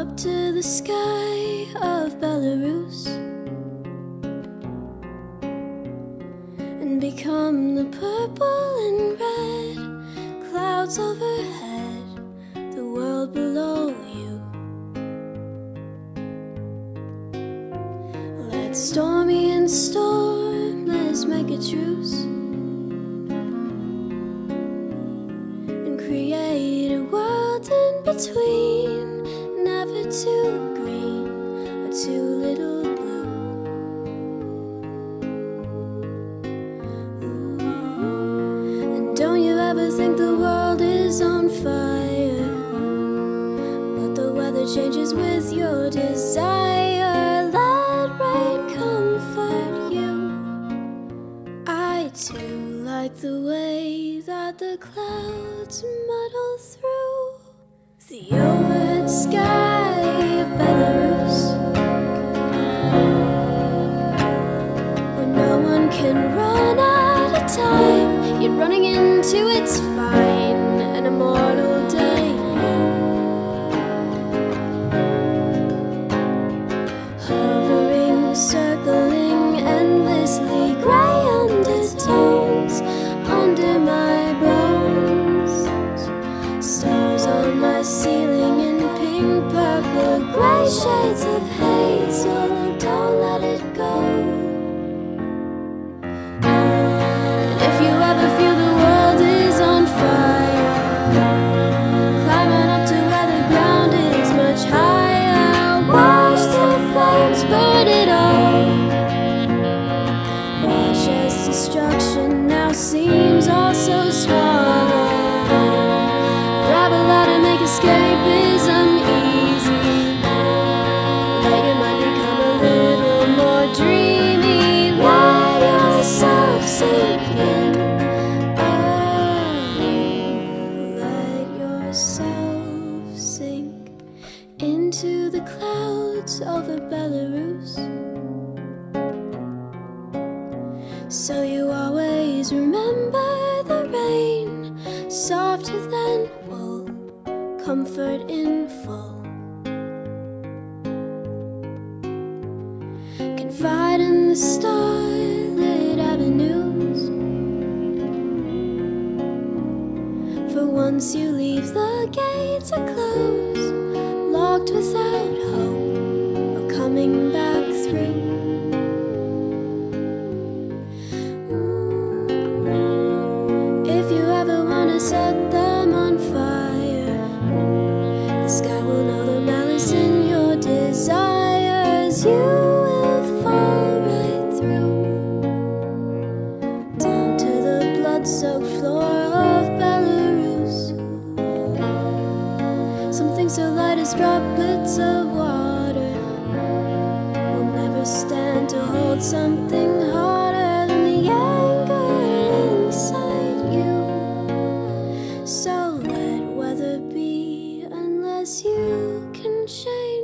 up to the sky of Belarus and become the purple and red clouds over. Let's stormy and storm, let's make a truce. and create a world in between, never too green or too little blue. And don't you ever think the world is on fire, but the weather changes with your desire. Too like the way that the clouds muddle through. The overhead sky of Belarus, ladder, make escapism easy. Let your mind become a little more dreamy. Let yourself sink in. Let yourself sink into the clouds over Belarus. So you always remember the rain, softer than wool, comfort in full. Confide in the starlit avenues. For once you leave, the gates are closed, locked without As droplets of water will never stand to hold something harder than the anger inside you. So let weather be, unless you can change.